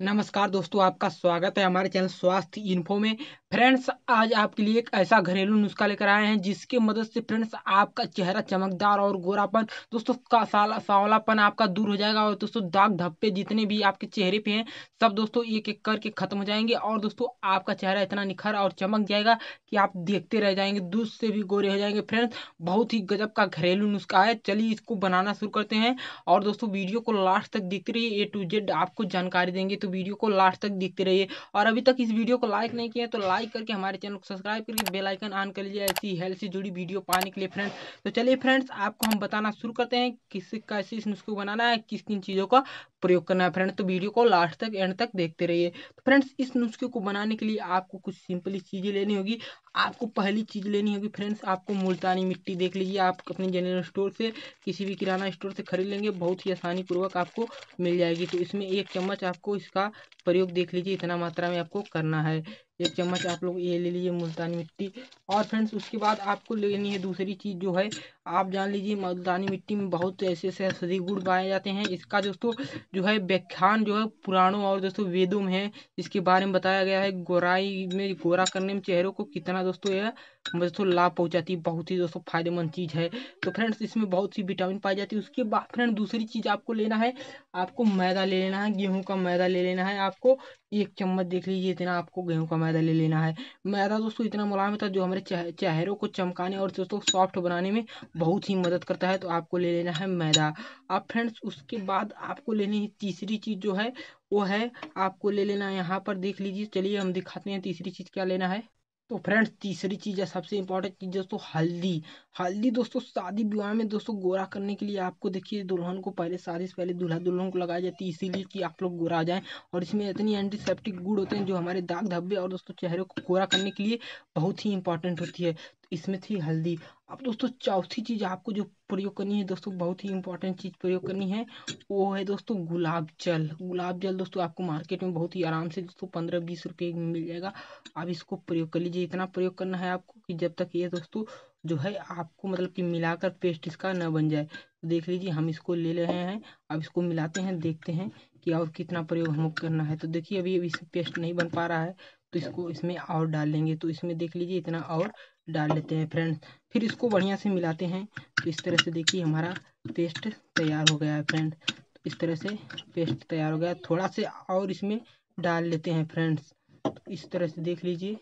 नमस्कार दोस्तों, आपका स्वागत है हमारे चैनल स्वास्थ्य इन्फो में। फ्रेंड्स, आज आपके लिए एक ऐसा घरेलू नुस्खा लेकर आए हैं जिसके मदद से फ्रेंड्स आपका चेहरा चमकदार और गोरापन, दोस्तों, का साला सावलापन आपका दूर हो जाएगा और दोस्तों, दाग धब्बे जितने भी आपके चेहरे पे हैं, सब दोस्तों एक एक करके खत्म हो जाएँगे और दोस्तों, आपका चेहरा इतना निखर और चमक जाएगा कि आप देखते रह जाएँगे, दूध से भी गोरे हो जाएँगे। फ्रेंड्स, बहुत ही गजब का घरेलू नुस्खा है। चलिए इसको बनाना शुरू करते हैं और दोस्तों, वीडियो को लास्ट तक देखते रहिए। ए टू जेड आपको जानकारी देंगे तो वीडियो को लास्ट तक देखते रहिए। और अभी तक इस वीडियो को लाइक नहीं किया तो लाइक करके हमारे चैनल को सब्सक्राइब करके बेलाइकन ऑन कर लीजिए, ऐसी हेल्थ से जुड़ी वीडियो पाने के लिए फ्रेंड्स तो चलिए फ्रेंड्स आपको हम बताना शुरू करते हैं, किस, कैसे इस नुस्खे को बनाना है किस किन चीज़ों का प्रयोग करना है फ्रेंड तो वीडियो को लास्ट तक एंड तक देखते रहिए। तो फ्रेंड्स इस नुस्खे को बनाने के लिए आपको कुछ सिंपली चीज़ें लेनी होगी। आपको पहली चीज़ लेनी होगी फ्रेंड्स आपको मुल्तानी मिट्टी देख लीजिए। आप अपने जनरल स्टोर से, किसी भी किराना स्टोर से खरीद लेंगे। बहुत ही आसानी पूर्वक आपको मिल जाएगी। तो इसमें एक चम्मच आपको इसका प्रयोग देख लीजिए, इतना मात्रा में आपको करना है। एक चम्मच आप लोग ये ले लीजिए मुल्तानी मिट्टी। और फ्रेंड्स उसके बाद आपको लेनी है दूसरी चीज़ जो है, आप जान लीजिए मुल्तानी मिट्टी में बहुत ऐसे ऐसे गुड़ पाए जाते हैं। इसका दोस्तों, जो है व्याख्यान जो है पुराणों और दोस्तों वेदों में है। इसके बारे में बताया गया है। गोराई में गोरा करने में चेहरों को कितना दोस्तों यह दोस्तों लाभ पहुंचाती है, बहुत ही दोस्तों फ़ायदेमंद चीज़ है। तो फ्रेंड्स, इसमें बहुत सी विटामिन पाई जाती है। उसके बाद फ्रेंड, दूसरी चीज़ आपको लेना है, आपको मैदा ले लेना है, गेहूँ का मैदा ले लेना है, आपको एक चम्मच देख लीजिए, इतना आपको गेहूँ का मैदा ले लेना है। मैदा दोस्तों इतना मुलायम था जो हमारे चेहरों को चमकाने और दोस्तों सॉफ्ट बनाने में बहुत ही मदद करता है तो आपको ले लेना है मैदा। अब फ्रेंड्स, उसके बाद आपको लेनी है तीसरी चीज़ जो है, वो है, आपको ले लेना है यहाँ पर, देख लीजिए, चलिए हम दिखाते हैं तीसरी चीज़ क्या लेना है। तो फ्रेंड्स, तीसरी चीज़ है, सबसे इम्पोर्टेंट चीज़ दोस्तों, हल्दी। हल्दी दोस्तों, शादी विवाह में दोस्तों गोरा करने के लिए आपको देखिए, दुल्हन को पहले शादी से पहले दूल्हा दुल्हन को लगाई जाती है, इसीलिए कि आप लोग गोरा जाएँ। और इसमें इतनी एंटीसेप्टिक गुड़ होते हैं जो हमारे दाग धब्बे और दोस्तों चेहरे को गोरा करने के लिए बहुत ही इंपॉर्टेंट होती है। इसमें थी हल्दी। अब दोस्तों, चौथी चीज़ आपको जो प्रयोग करनी है दोस्तों, बहुत ही इंपॉर्टेंट चीज़ प्रयोग करनी है, वो है दोस्तों गुलाब जल। गुलाब जल दोस्तों आपको मार्केट में बहुत ही आराम से दोस्तों पंद्रह बीस रुपये में मिल जाएगा। आप इसको प्रयोग कर लीजिए। इतना प्रयोग करना है आपको कि जब तक ये दोस्तों जो है आपको मतलब कि मिलाकर पेस्ट इसका न बन जाए। तो देख लीजिए, हम इसको ले रहे हैं। अब इसको मिलाते हैं, देखते हैं कि और कितना प्रयोग हमको करना है। तो देखिए, अभी अभी पेस्ट नहीं बन पा रहा है। तो इसको इसमें और डाल लेंगे तो इसमें देख लीजिए इतना और डाल लेते हैं फ्रेंड्स। फिर इसको बढ़िया से मिलाते हैं। तो इस तरह से देखिए हमारा पेस्ट तैयार हो गया है फ्रेंड तो इस तरह से पेस्ट तैयार हो गया थोड़ा से और इसमें डाल लेते हैं फ्रेंड्स। तो इस तरह से देख लीजिए।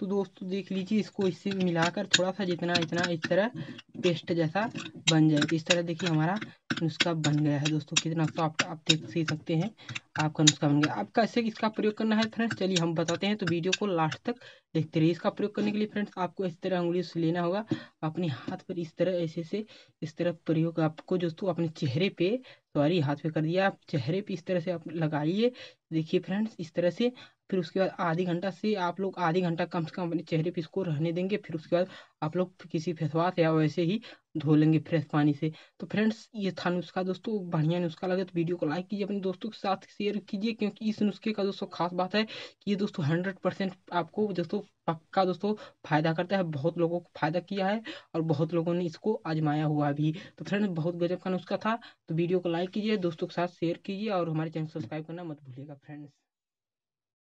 तो दोस्तों देख लीजिए इसको इससे मिलाकर थोड़ा सा जितना इतना इस तरह पेस्ट जैसा बन जाए। तो इस तरह देखिए हमारा नुस्खा बन गया है दोस्तों, कितना सॉफ्ट आप देख सी सकते हैं, आपका नुस्खा बन गया। आप कैसे इसका प्रयोग करना है फ्रेंड्स चलिए हम बताते हैं तो वीडियो को लास्ट तक देखते रहिए इसका प्रयोग करने के लिए। फ्रेंड्स आपको इस तरह उंगली से लेना होगा, अपने हाथ पर इस तरह ऐसे से इस तरह प्रयोग आपको दोस्तों, अपने चेहरे पे सॉरी, हाथ पे कर दिया आप, चेहरे पे इस तरह से आप लगाइए। देखिए फ्रेंड्स, इस तरह से, फिर उसके बाद आधी घंटा से आप लोग आधी घंटा कम से कम अपने चेहरे पे इसको रहने देंगे, फिर उसके बाद आप लोग किसी फेस वाश या वैसे ही धो लेंगे फ्रेश पानी से। तो फ्रेंड्स, ये था नुस्खा दोस्तों, बढ़िया नुस्खा लगे तो वीडियो को लाइक कीजिए, अपने दोस्तों के साथ शेयर कीजिए, क्योंकि इस नुस्खे का दोस्तों खास बात है कि ये दोस्तों हंड्रेड परसेंट आपको दोस्तों पक्का दोस्तों, फ़ायदा करता है, बहुत लोगों को फ़ायदा किया है और बहुत लोगों ने इसको आजमाया हुआ भी। तो फ्रेंड बहुत गजब का नुस्खा था तो वीडियो को लाइक कीजिए, दोस्तों के साथ शेयर कीजिए और हमारे चैनल सब्सक्राइब करना मत भूलिएगा, फ्रेंड्स।